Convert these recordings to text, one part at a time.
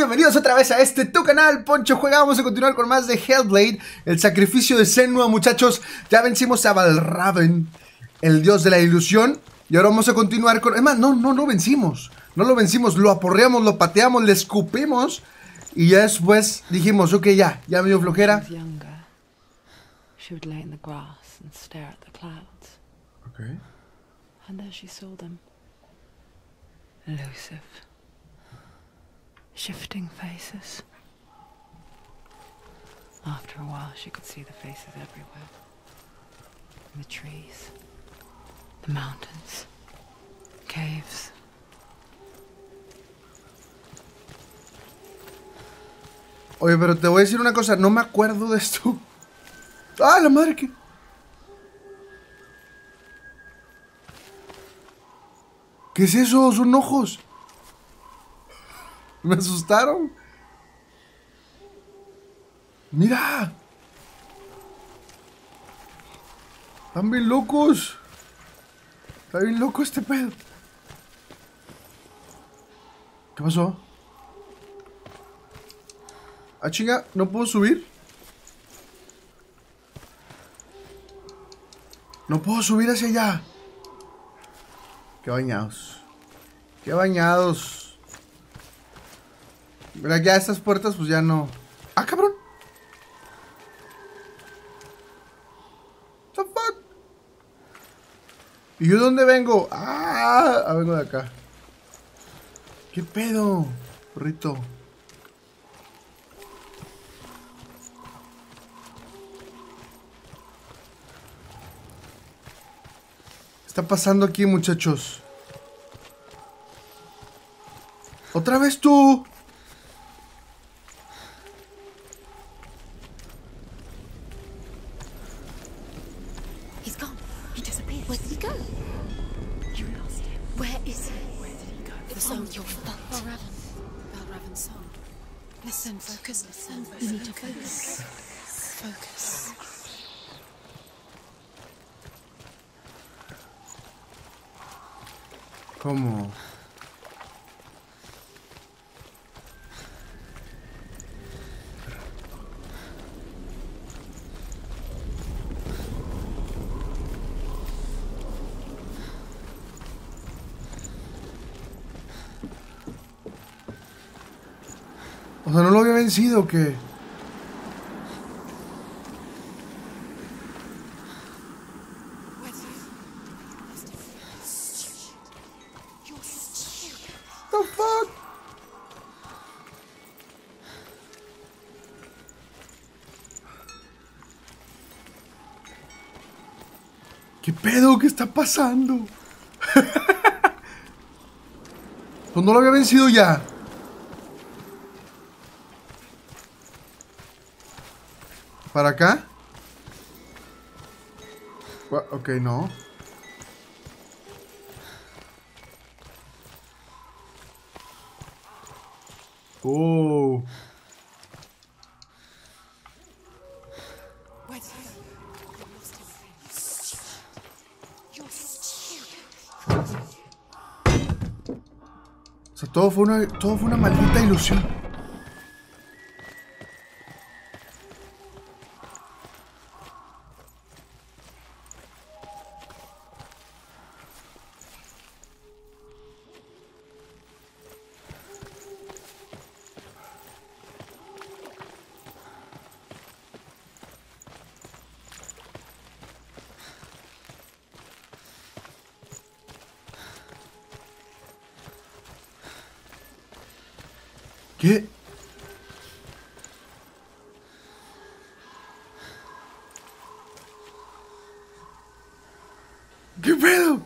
Bienvenidos otra vez a este tu canal, Poncho Juega. Vamos a continuar con más de Hellblade, el sacrificio de Senua, muchachos. Ya vencimos a Valraven, el dios de la ilusión. Y ahora vamos a continuar con... Es más, no, no, no vencimos. No lo vencimos, lo aporreamos, lo pateamos, le escupimos. Y ya después dijimos, ok, ya, ya me dio flojera. Okay. And there she saw them. Elusive. Shifting faces. After a while, she could see the faces everywhere. In the trees, the mountains, caves. Oye, pero te voy a decir una cosa, no me acuerdo de esto. ¡Ah, la madre que! ¿Qué es eso? Son ojos. Me asustaron. Mira. Están bien locos. Está bien loco este pedo. ¿Qué pasó? Ah, chinga, ¿no puedo subir? No puedo subir hacia allá. Qué bañados. Qué bañados. Mira, ya estas puertas pues ya no... ¡Ah, cabrón! The fuck? ¿Y yo dónde vengo? ¡Ah! ah vengo de acá. ¿Qué pedo? Rito. está pasando aquí, muchachos? ¡Otra vez tú! He disappeared. Where did he go? You lost him. Where is he? Where did he go? The song your fault. Valravan. Valravan's song. Listen, focus, listen. You need to focus. Focus. Come O sea, ¿no lo había vencido o qué? The fuck? ¿Qué pedo? ¿Qué está pasando? pues no lo había vencido ya. ¿Para acá? Ok, no. Oh. O sea, todo fue una, todo fue una maldita ilusión. ¿Qué pedo?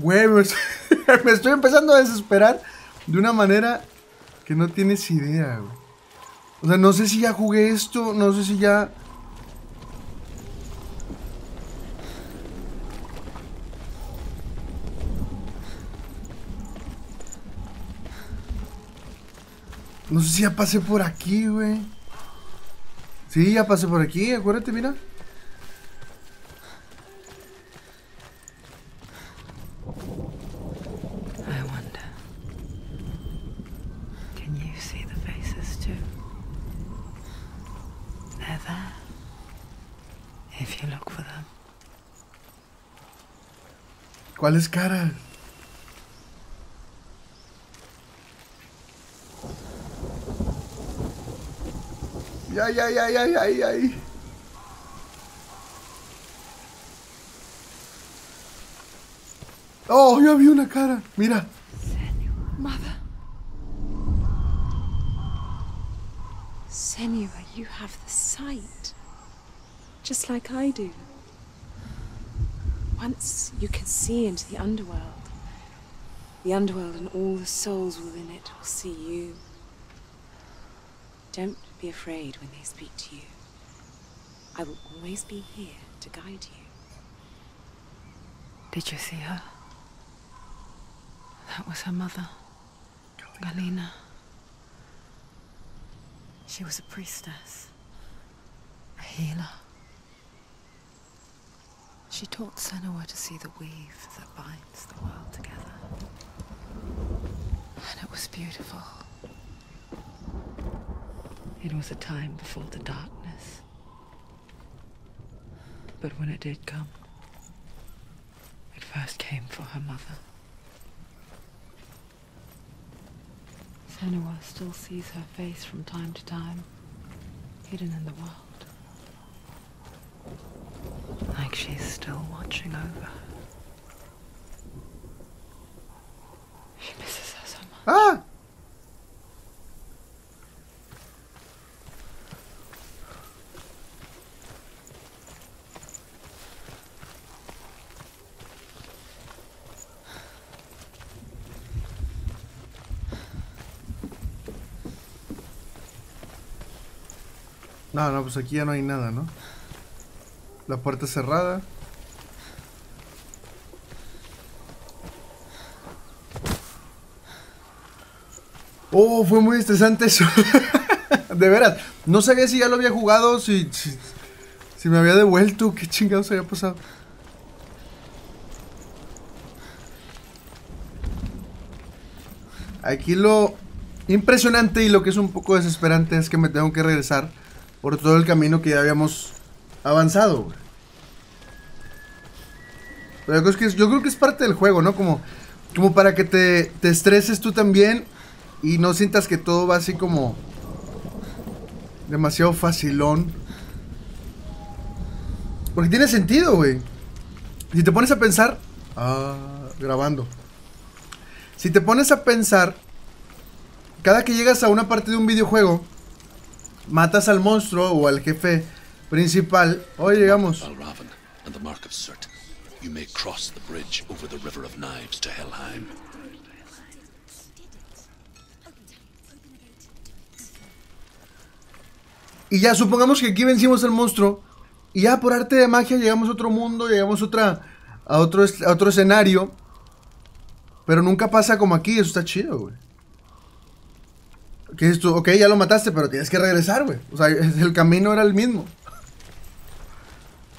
Güey, me estoy, empezando a desesperar de una manera que no tienes idea, güey. O sea, no sé si ya jugué esto, no sé si ya... No sé si ya pasé por aquí, güey. Sí, ya pasé por aquí, acuérdate, mira. ¿Cuáles caras? Ya, ya, ya, ya, ya, ya. Oh, ya vi una cara. Mira. Mother. Senua, you have the sight. Just like I do. Once you can see into the underworld. The underworld and all the souls within it will see you. Don't be afraid when they speak to you. I will always be here to guide you. Did you see her? That was her mother, Galina. She was a priestess, a healer. She taught Senua to see the weave that binds the world together. And it was beautiful. It was a time before the darkness. But when it did come, it first came for her mother. Senua still sees her face from time to time, hidden in the world. Like she's still watching over. She misses her so much. Ah. No, no, pues aquí ya no hay nada, ¿no? La puerta cerrada. Oh, fue muy estresante eso. de veras. No sabía si ya lo había jugado, si, si, si me había devuelto, qué chingados había pasado. Aquí lo impresionante y lo que es un poco desesperante es que me tengo que regresar por todo el camino que ya habíamos avanzado. güey. Creo, que es, yo creo que es parte del juego, ¿no? Como, como para que te, te estreses tú también y no sientas que todo va así como demasiado facilón. Porque tiene sentido, güey. Si te pones a pensar... Ah, grabando. Si te pones a pensar, cada que llegas a una parte de un videojuego, matas al monstruo o al jefe principal. Hoy llegamos. Balraven and the Mark of Surt. You may cross the bridge over the River of Knives to Helheim. Y ya supongamos que aquí vencimos al monstruo. Y ya por arte de magia llegamos a otro mundo, llegamos a, otra, a, otro, a otro escenario. Pero nunca pasa como aquí, eso está chido, güey. Esto, ok, ya lo mataste, pero tienes que regresar, güey. O sea, el camino era el mismo.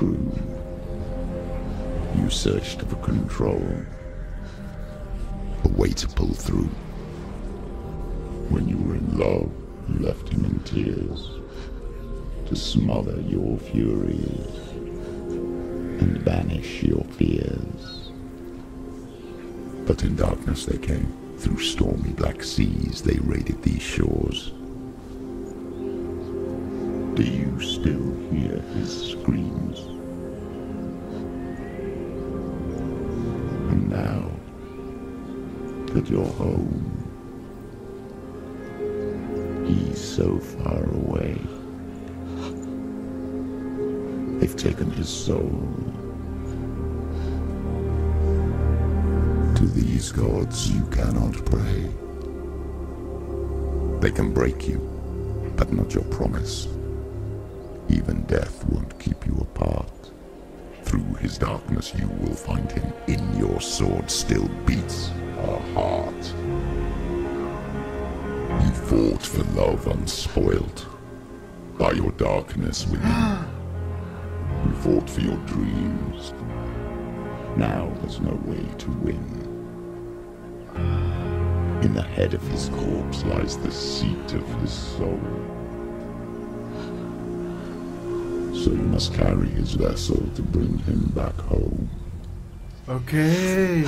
True. You searched for control. A way to pull through. When you were in love, you left him in tears. To smother your furies. And banish your fears. But in darkness they came. Through stormy black seas they raided these shores. Do you still hear his screams? And now that you're home, he's so far away. They've taken his soul. To these gods you cannot pray. They can break you, but not your promise. Even death won't keep you apart. Through his darkness you will find him. In your sword still beats a heart. You fought for love unspoilt by your darkness within. you fought for your dreams. Now there's no way to win. In the head of his corpse lies the seat of his soul. So you must carry his vessel to bring him back home. Ok. They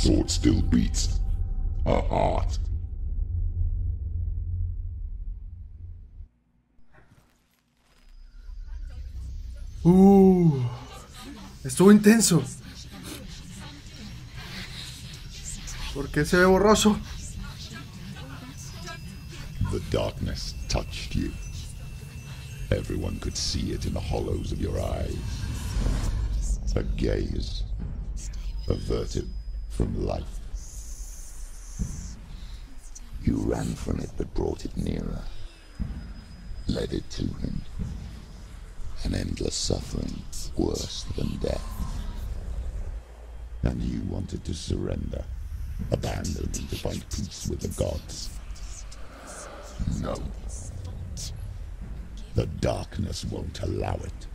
sword still beats a heart. Uh, estuvo intenso. ¿Por qué se ve borroso? The darkness touched you. Everyone could see it in the hollows of your eyes. A gaze averted from life. You ran from it but brought it nearer. Led it to him. An endless suffering worse than death. And you wanted to surrender. Abandon and to find peace with the gods. No. The darkness won't allow it.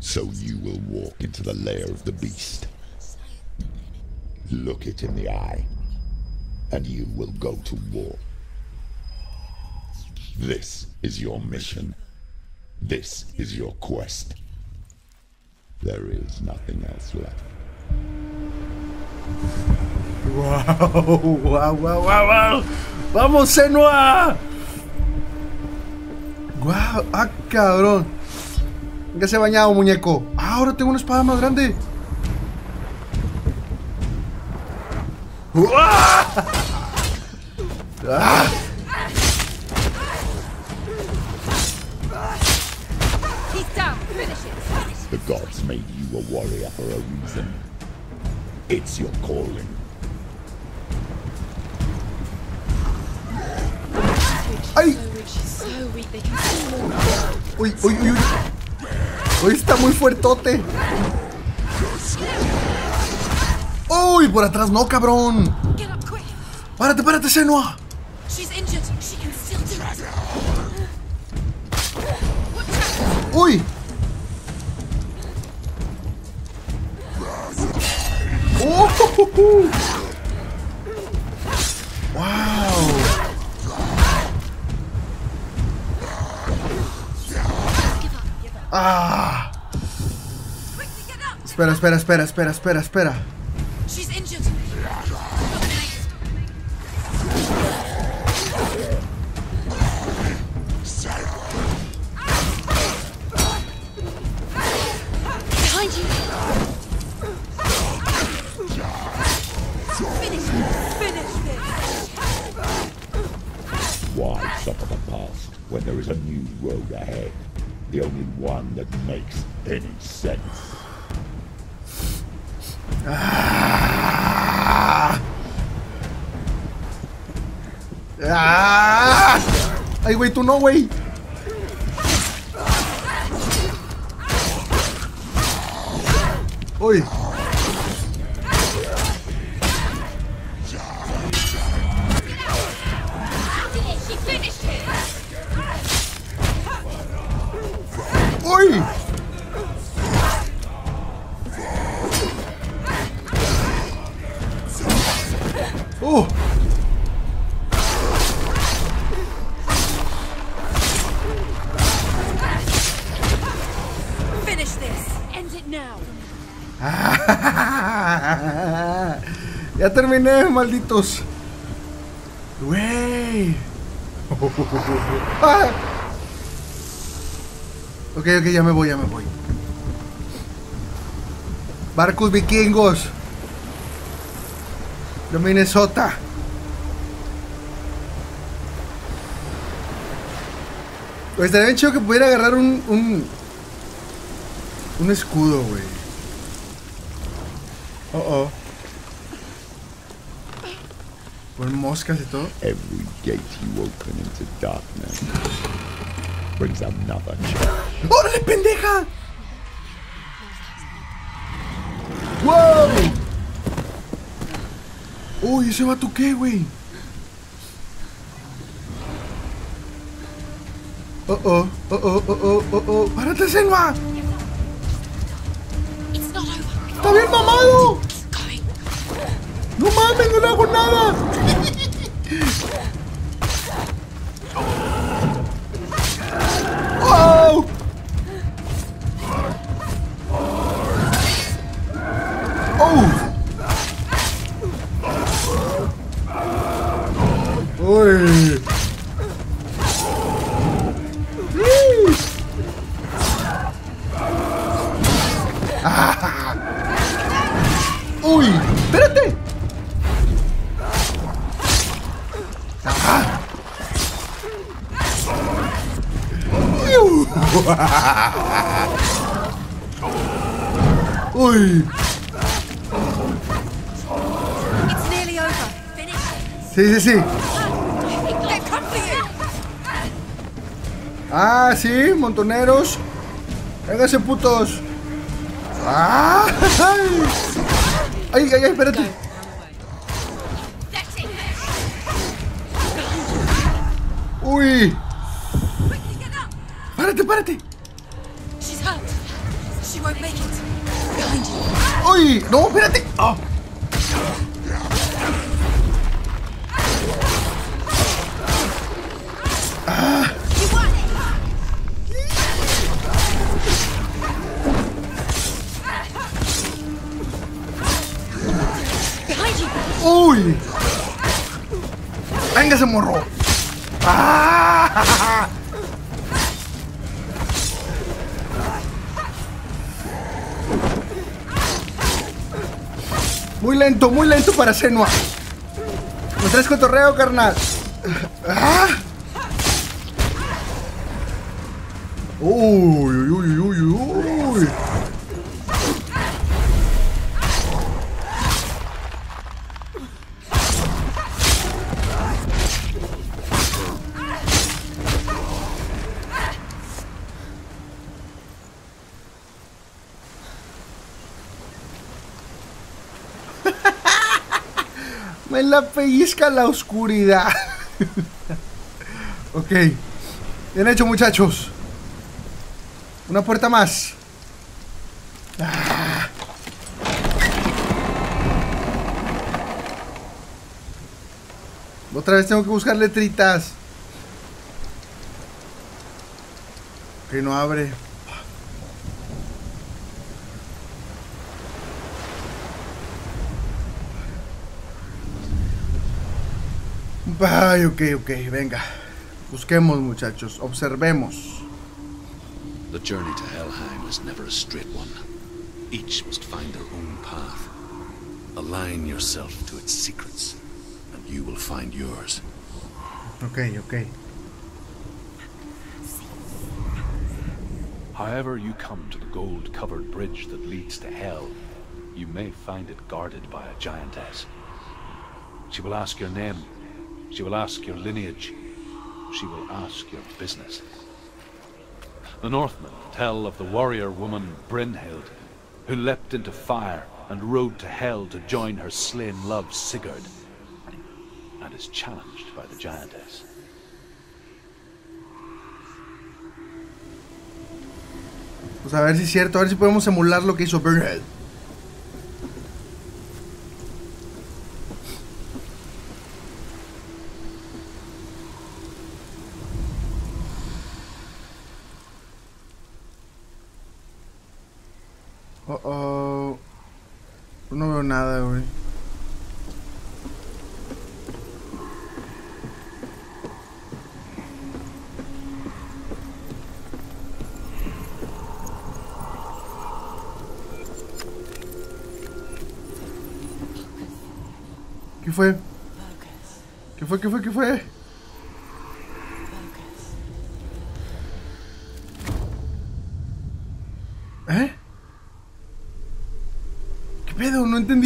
So you will walk into the lair of the beast. Look it in the eye, and you will go to war. This is your mission. This is your quest. There is nothing else left. Wow, wow, wow, wow, wow. Vamos, Senua. Wow, ah, cabrón. Ya se ha bañado, muñeco. Ah, ahora tengo una espada más grande. ¡Ah! He's down. Finish it. The gods made you a warrior for a reason. It's your calling. ¡Ay! She's so weak. They can see more. ¡Uy, uy, uy! uy. Hoy está muy fuertote. ¡Uy! Por atrás no, cabrón. Párate, párate, Senua. ¡Uy! ¡Oh! ¡Wow! ¡Ah! Quickly get up. Espera, espera, espera, espera, espera, espera. When there is a new road ahead. The only one that makes any sense. ¡Ah! Ay, güey, tú no, güey. Uy. Malditos. Güey. Ah. Ok, ok, ya me voy, ya me voy. Barcos vikingos. De Minnesota. Pues estaría bien chido que pudiera agarrar un. un. un escudo, güey. Oh oh. Con moscas y todo. Every gate you open into darkness brings another challenge. ¡Órale, pendeja! ¡Wow! Uy, ¿ese vato qué, güey? Oh, oh, oh, oh, oh, oh, oh, oh. ¡Párate, Selva! ¡Está bien mamado! ¡No mames, no le hago nada! Ugh! Sí, sí, sí. Ah, sí, montoneros. Véngase, putos. Ah, ay, ay, ay, espérate. Para Senua. ¿Me traes cotorreo, carnal? La oscuridad. ok. Bien hecho, muchachos. Una puerta más. Ah. Otra vez tengo que buscar letritas. Que no abre. Ay, ok, ok, venga. Busquemos, muchachos. Observemos. The journey to Helheim is never a straight one. Each must find their own path. Align yourself to its secrets, and you will find yours. Ok, ok. However you come to the gold-covered bridge that leads to Hell, you may find it guarded by a giantess. She will ask your name. She will ask your lineage. She will ask your business. The Northmen tell of the warrior woman Brynhild, who leapt into fire and rode to Hell to join her slain love Sigurd, and is challenged by the giantess. Pues a ver si es cierto, a ver si podemos emular lo que hizo.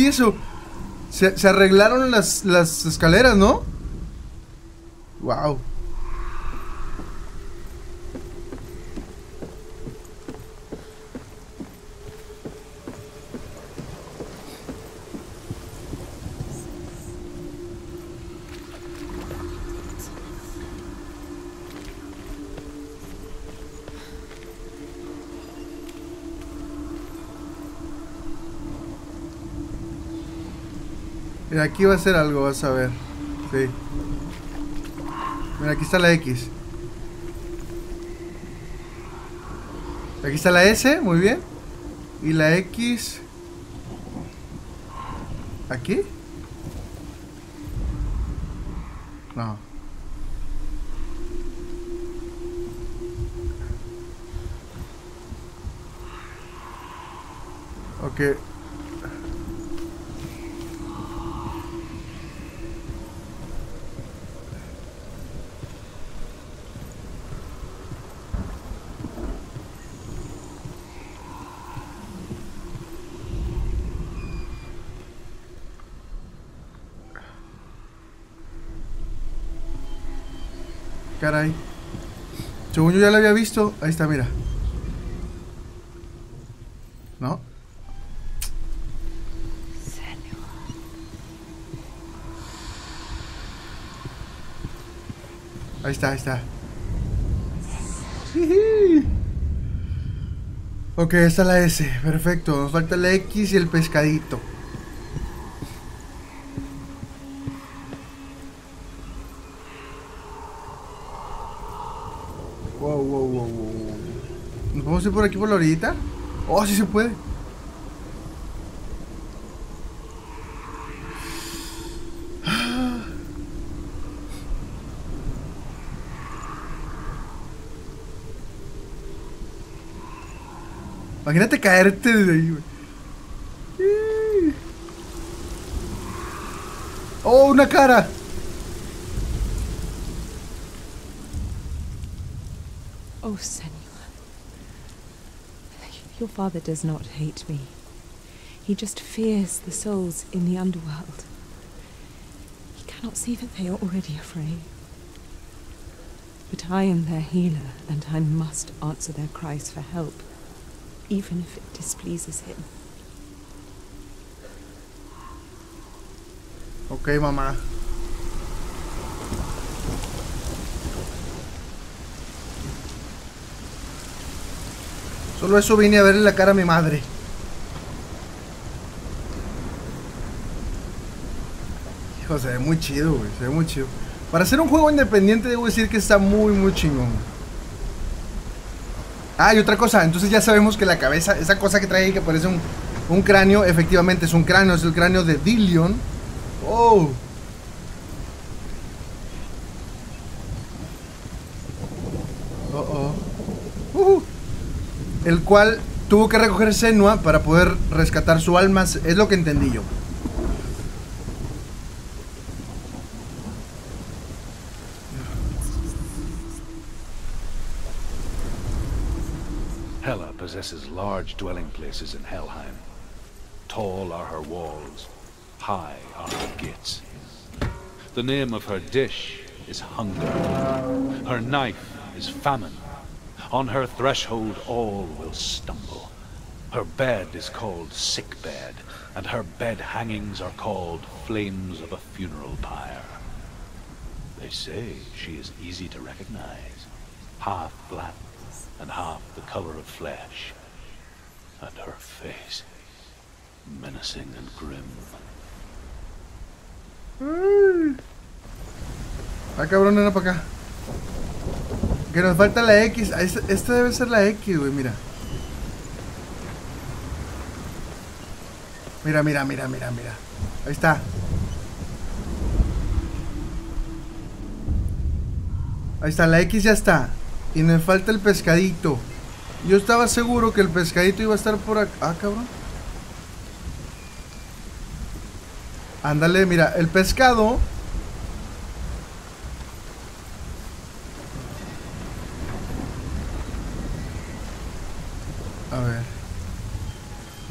Eso. Se, se arreglaron las, las escaleras, ¿no? Wow. Aquí va a ser algo, vas a ver. Sí. Mira, aquí está la X. Aquí está la S, muy bien. Y la X. ¿Aquí? No. Ok. Caray. Según yo ya la había visto. Ahí está, mira. ¿No? Ahí está, ahí está. Ok, está la S. Perfecto. Nos falta la X y el pescadito. Wow, wow, wow, wow. wow. ¿Nos podemos ir por aquí por la orillita? Oh, sí se puede. Imagínate caerte desde ahí, güey. ¡Oh, una cara! Oh. Your father does not hate me. He just fears the souls in the underworld. He cannot see that they are already afraid. But I am their healer, and I must answer their cries for help, even if it displeases him. Ok, mamá. Solo eso vine a verle la cara a mi madre. Hijo, se ve muy chido, güey. Se ve muy chido. Para ser un juego independiente, debo decir que está muy, muy chingón. Ah, y otra cosa. Entonces ya sabemos que la cabeza, esa cosa que trae ahí que parece un, un cráneo, efectivamente es un cráneo. Es el cráneo de Dillion. Oh. Oh, oh. Uh. El cual tuvo que recoger Senua para poder rescatar su alma. Es lo que entendí yo. Hela possesses large dwelling places in Helheim. Tall are her walls, high are her gates. The name of her dish is hunger. Her knife is famine. On her threshold all will stumble. Her bed is called sick bed, and her bed hangings are called flames of a funeral pyre. They say she is easy to recognize, half black and half the color of flesh, and her face menacing and grim. Ah, cabrón, era para acá. Que nos falta la X. Ah, Esta, debe ser la X, güey, mira. Mira, mira, mira, mira, mira. Ahí está. Ahí está, la X ya está. Y me falta el pescadito. Yo estaba seguro que el pescadito iba a estar por acá. Ah, cabrón. Ándale, mira, el pescado. A ver.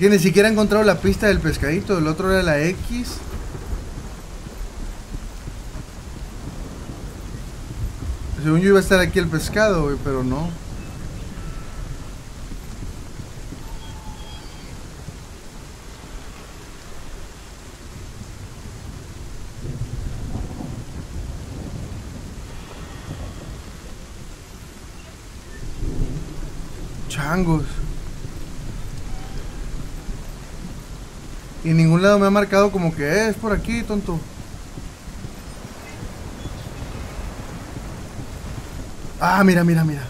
Que ni siquiera he encontrado la pista del pescadito. El otro era la X. Según yo iba a estar aquí el pescado, pero no. Changos. Y en ningún lado me ha marcado como que "Eh, es por aquí, tonto. Ah, mira, mira, mira.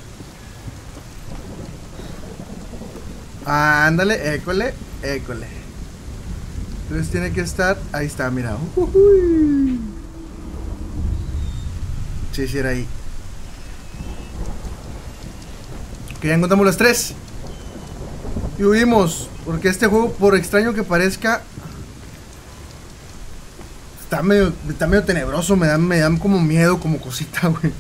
Ándale, école, école. Entonces tiene que estar. Ahí está, mira. Ujujuy. Sí, sí, era ahí. Que ya encontramos las tres. Y huimos. Porque este juego, por extraño que parezca. Está medio, está medio tenebroso. Me dan, me dan como miedo, como cosita, güey.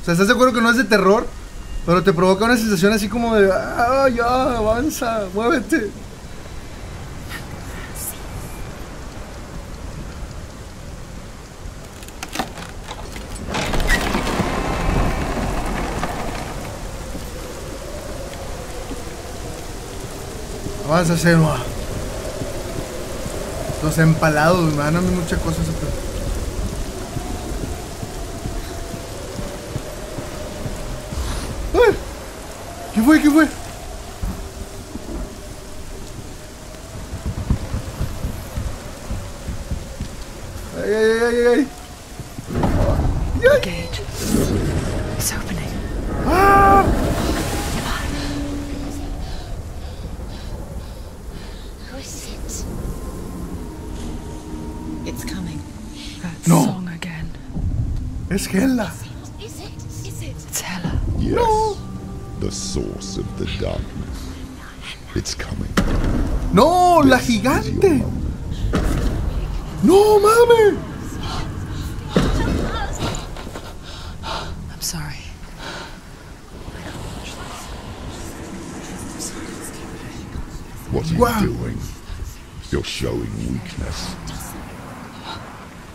O sea, ¿estás de acuerdo que no es de terror? Pero te provoca una sensación así como de. ¡Ah, ya! ¡Avanza! ¡Muévete! Avanza, Senua. Los empalados, me dan a mí muchas cosas. ¡Ay! ¿Qué fue? ¿Qué fue? ¡Ay, ay, ay, ay! ay! Hela. Is it? Is it? It's Hela. Yes. The source of the darkness. It's coming. ¡No! ¡La This is your gigante! ¡No mames! I'm sorry. What are you Wow. doing? You're showing weakness.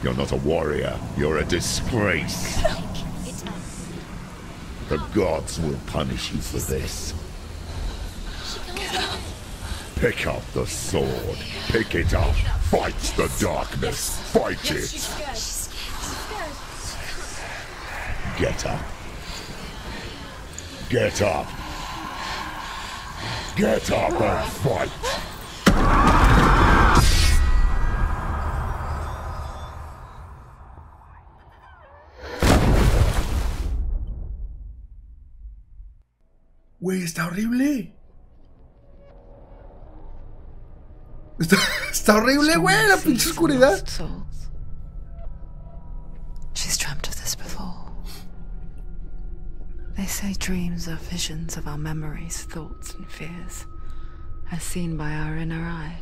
You're not a warrior. You're a disgrace. The gods will punish you for this. Pick up the sword. Pick it up. Fight the darkness. Fight it. Get up. Get up. Get up and fight. Güey, está horrible. Está, está horrible, güey, la pinche oscuridad. She's dreamt of this before. They say dreams are visions of our memories, thoughts, and fears, as seen by our inner eye.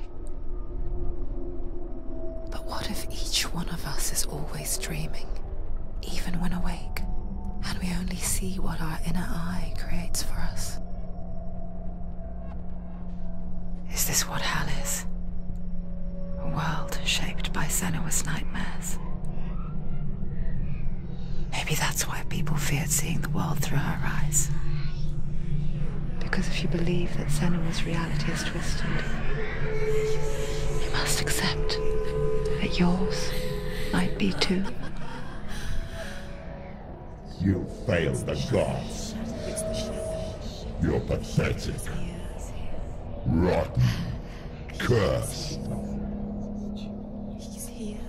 But what if each one of us is always dreaming, even when awake, and we only see what our inner eye creates for us? Is this what hell is? A world shaped by Senua's nightmares. Maybe that's why people feared seeing the world through her eyes. Because if you believe that Senua's reality is twisted, you must accept that yours might be too. You failed the gods. You're pathetic. Rotten. Cursed.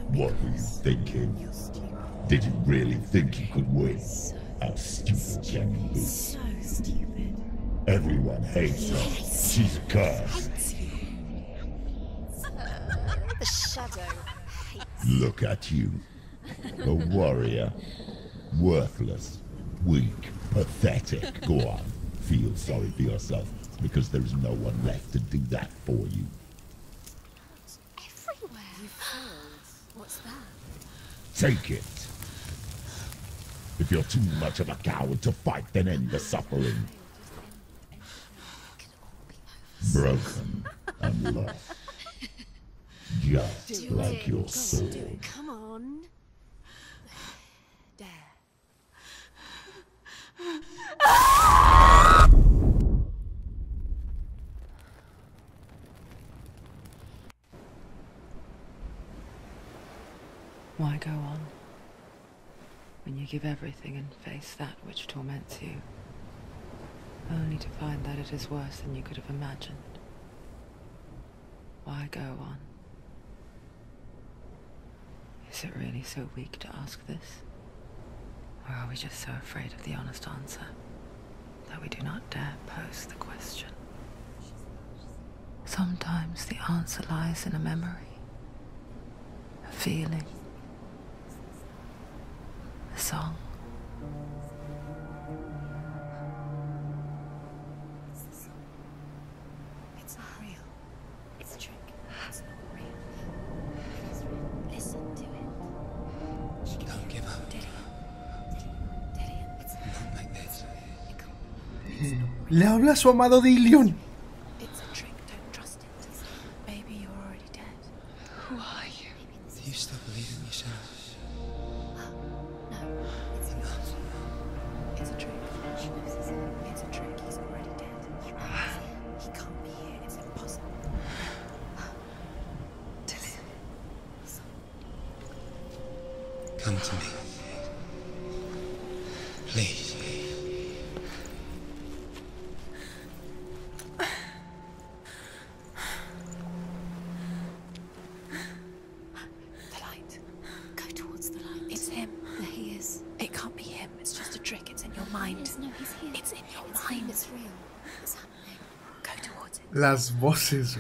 What were you thinking? Did you really think you could win? How stupid can you be? So stupid. Everyone hates her. She's cursed. The shadow Look at you. A warrior. Worthless. Weak. Pathetic. Go on. Feel sorry for yourself because there is no one left to do that for you. everywhere. What's that? Take it. If you're too much of a coward to fight, then end the suffering. Broken and lost. Just like your soul. Come on. Go on? When you give everything and face that which torments you, only to find that it is worse than you could have imagined. Why go on? Is it really so weak to ask this? Or are we just so afraid of the honest answer that we do not dare pose the question? Sometimes the answer lies in a memory, a feeling, a song. It's not real. It's a trick. It's not real. It is real. Listen to it. Don't give up. Daddy. Daddy, it's Not like this. it can't- Le habla a su amado Dillion. It's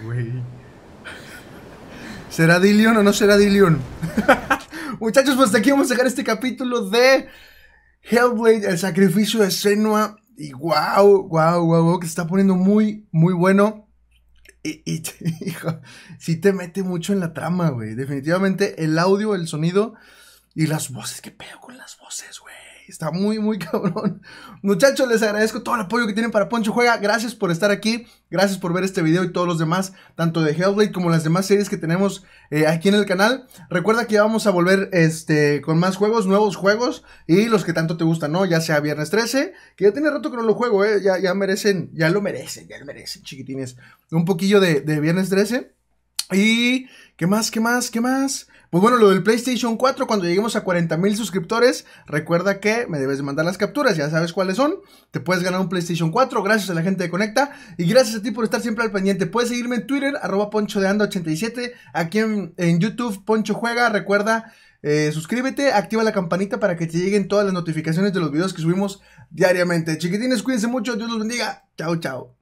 Güey. ¿Será Dillion o no será Dillion? Muchachos, pues aquí vamos a dejar este capítulo de Hellblade, el sacrificio de Senua. Y wow, wow, wow, wow, que se está poniendo muy, muy bueno. Y, y hijo, sí te mete mucho en la trama, güey. Definitivamente el audio, el sonido y las voces. ¿Qué pedo con las voces, güey? Está muy, muy cabrón. Muchachos, les agradezco todo el apoyo que tienen para Poncho Juega. Gracias por estar aquí. Gracias por ver este video y todos los demás, tanto de Hellblade como las demás series que tenemos eh, aquí en el canal. Recuerda que vamos a volver este, con más juegos, nuevos juegos y los que tanto te gustan, ¿no? Ya sea Viernes 13, que ya tiene rato que no lo juego, ¿eh? Ya, ya merecen, ya lo merecen, ya lo merecen, chiquitines. Un poquillo de, de Viernes 13. Y, ¿qué más, qué más, qué más? Pues bueno, lo del PlayStation 4, cuando lleguemos a 40 mil suscriptores, recuerda que me debes de mandar las capturas, ya sabes cuáles son. Te puedes ganar un PlayStation 4, gracias a la gente de Conecta. Y gracias a ti por estar siempre al pendiente. Puedes seguirme en Twitter, arroba poncho de 87 aquí en, en YouTube, Poncho Juega. Recuerda, eh, suscríbete, activa la campanita para que te lleguen todas las notificaciones de los videos que subimos diariamente. Chiquitines, cuídense mucho, Dios los bendiga. Chao, chao.